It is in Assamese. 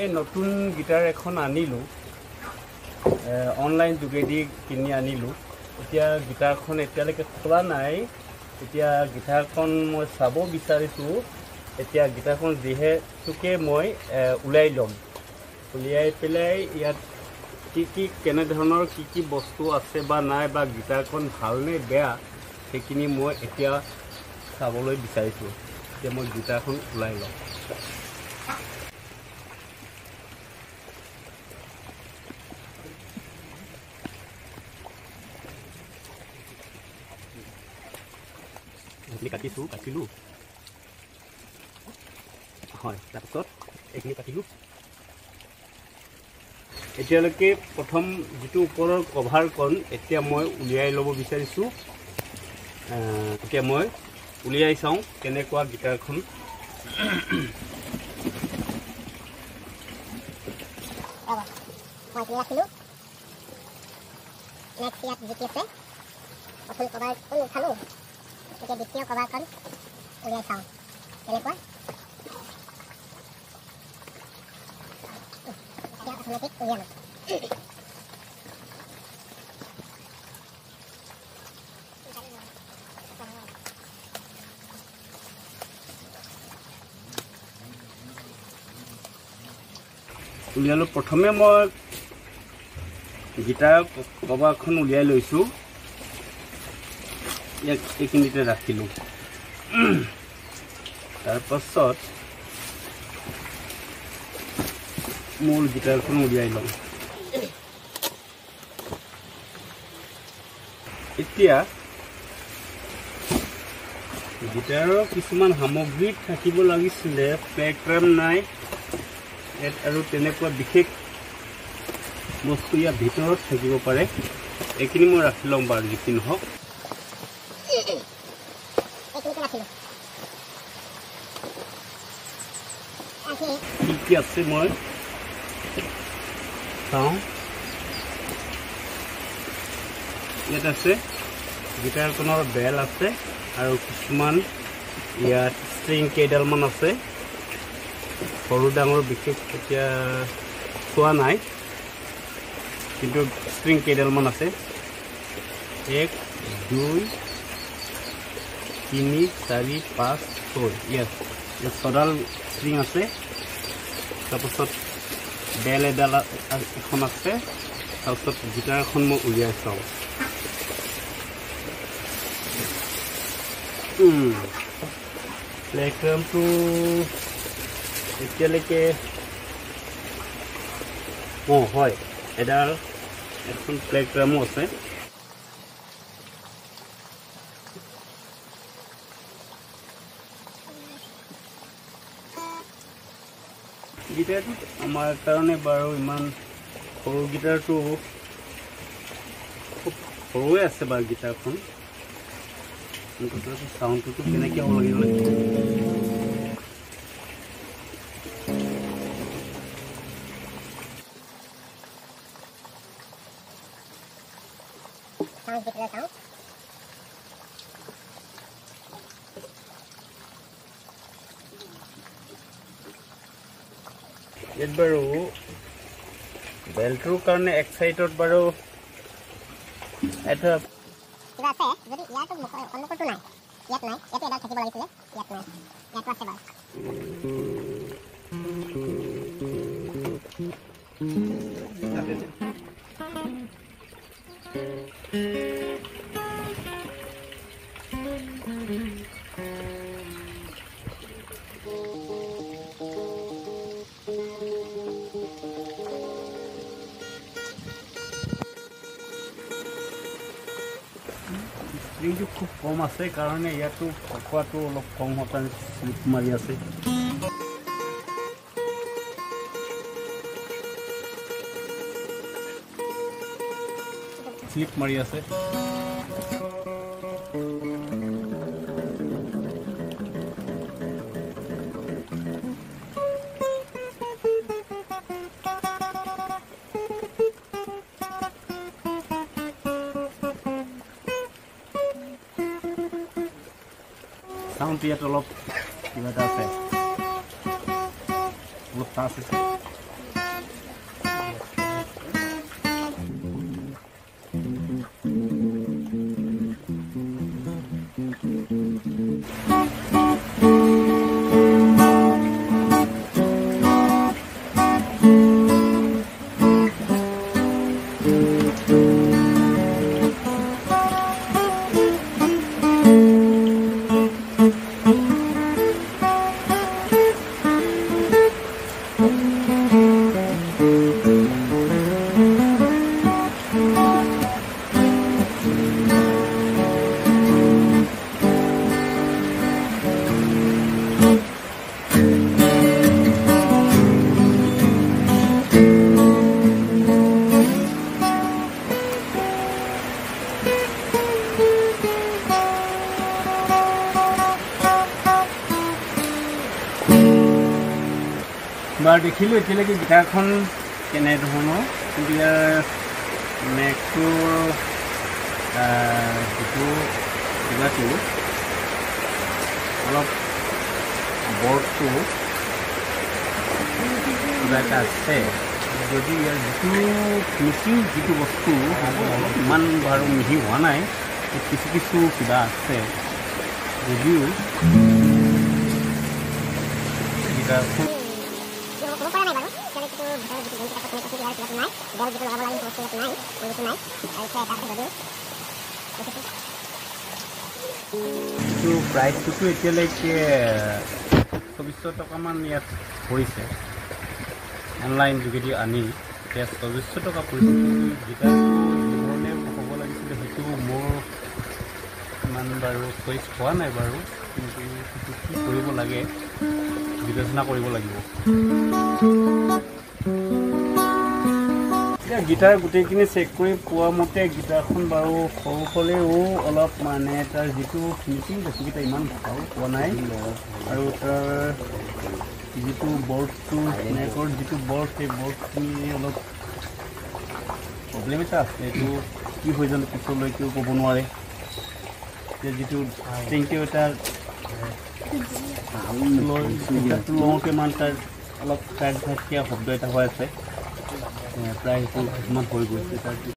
এই নতুন গীটাৰ এখন আনিলোঁ। অনলাইন যোগেদি কিনি আনিলোঁ। এতিয়া গীটাৰখন এতিয়ালৈকে খোলা নাই। এতিয়া গীটাৰখন মই চাব বিচাৰিছোঁ। এতিয়া গীটাৰখন যিহেতুকে মই ওলাই ল'ম। উলিয়াই পেলাই ইয়াত কি কি কেনেধৰণৰ কি কি বস্তু আছে বা নাই বা গীটাৰখন ভালনে বেয়া সেইখিনি মই এতিয়া চাবলৈ বিচাৰিছোঁ। এতিয়া মই গীটাৰখন ওলাই লওঁ এইখিনি কাটিছোঁ কাটিলোঁ হয় তাৰপিছত এইখিনি কাটিলোঁ এতিয়ালৈকে প্ৰথম যিটো ওপৰৰ কভাৰকণ এতিয়া মই উলিয়াই ল'ব বিচাৰিছোঁ। এতিয়া মই উলিয়াই চাওঁ কেনেকুৱা গীটাৰখন। ক্লিয়াৰ নেক্সট ইয়াত জিকি আছে প্ৰথম কভাৰখন উঠালোঁ। এতিয়া দ্বিতীয় কভাৰখন উলিয়াই চাওঁ। কেনেকুৱা? উলিয়ালোঁ। প্ৰথমে মই গীটাৰ কভাৰখন উলিয়াই লৈছোঁ। এইখিনিতে ৰাখিলোঁ। তাৰপাছত মোৰ গীটাৰখন উলিয়াই লওঁ। এতিয়া গীটাৰৰ কিছুমান সামগ্ৰী থাকিব লাগিছিলে প্লেগ্ৰাম নাই আৰু তেনেকুৱা বিশেষ বস্তু ইয়াৰ ভিতৰত থাকিব পাৰে। এইখিনি মই ৰাখি ল'ম বাৰু যি কি নহওক এইখিনিতে ৰাখিলোঁ ৰাখি কি কি আছে মই চাওঁ ইয়াত আছে গীটাৰখনৰ বেল আছে আৰু কিছুমান ইয়াত ষ্ট্ৰিং কেইডালমান আছে সৰু ডাঙৰ বিশেষ এতিয়া চোৱা নাই কিন্তু ষ্ট্ৰিং কেইডালমান আছে এক দুই তিনি চাৰি পাঁচ ইয়াত ইয়াত ছডাল ষ্ট্ৰিং আছে। তাৰপাছত বেল এডাল এখন আছে। তাৰপিছত গীটাৰখন মই উলিয়াই চাওঁ। প্লেগ্ৰামটো এতিয়ালৈকে অঁ হয়। এডাল এখন প্লেগ্ৰামো আছে। গীটাৰটো আমাৰ কাৰণে বাৰু ইমান সৰু গীটাৰটো খুব সৰুৱে আছে বাৰু গীটাৰখন তথাপি চাউণ্ডটোতো কেনেকৈ হ'ব লাগিব চাওঁ? ইয়াত বাৰু বেলটোৰ কাৰণে এক চাইডত বাৰু এটা কিবা আছে যদি ইয়াতো মুখ- সন্মুখতো নাই ইয়াত নাই ইয়াতো এডাল থাকিব লাগিছিলে ইয়াত নাই ইয়াতো আছে বাৰু স্প্ৰিংটো খুব কম আছে কাৰণে ইয়াতো পকোৱাটো অলপ কম কাৰণে শ্লিপ মাৰি আছে শ্লিপ মাৰি আছে চাউণ্ডটো ইয়াত অলপ কিবা এটা আছে অলপ টাচ আছে এবাৰ দেখিলোঁ এতিয়ালৈকে গীটাৰখন কেনেধৰণৰ? কিন্তু ইয়াৰ নেকটোৰ যিটো কিবাটো অলপ বৰ্ডটো কিবা এটা আছে। যদি ইয়াৰ যিটো ফিনিচিং যিটো বস্তু ইমান বাৰু মিহি হোৱা নাই কিছু কিছু কিবা আছে। যদিও গীটাৰখন ক'ব পৰা নাই বাৰু এতিয়ালৈকেতো ভিতৰত যিটো গেঞ্জি কাপোৰ তেনেকৈ ইয়াৰ কিবাটো নাই বেল যিটো লগাব লাগে বস্তু ইয়াত নাই সেইটো নাই এতিয়া এটা আছে দেখিছোঁ যিটো প্ৰাইচটোতো এতিয়ালৈকে চৌবিছশ টকামান ইয়াত পৰিছে। অনলাইন যোগেদি আনি এতিয়া চৌবিছশ টকা পৰিছে। কিন্তু যিধৰণে হ'ব লাগিছিলে সেইটো মোৰ ইমান বাৰু চইচ হোৱা নাই বাৰু কিন্তু সেইটো কি কৰিব লাগে বিবেচনা কৰিব লাগিব। এতিয়া গীটাৰ গোটেইখিনি চেক কৰি পোৱা মতে গীটাৰখন বাৰু সৰু হ'লেও অলপ মানে তাৰ যিটো ফিনিচিং বস্তুকেইটা ইমান ভাল পোৱা নাই। আৰু তাৰ যিটো বৰ্ডটো নেকৰ যিটো বৰ্ড সেই বৰ্ডখিনি অলপ প্ৰব্লেম এটা আছে এইটো কি হৈ জানো পিছলৈকেও ক'ব নোৱাৰে। এতিয়া যিটো টেংকিও এটা লওঁতে মানে তাৰ অলপ কাট ঘাটকীয়া শব্দ এটা হৈ আছে প্ৰায় কিছুমান হৈ গৈছে তাৰ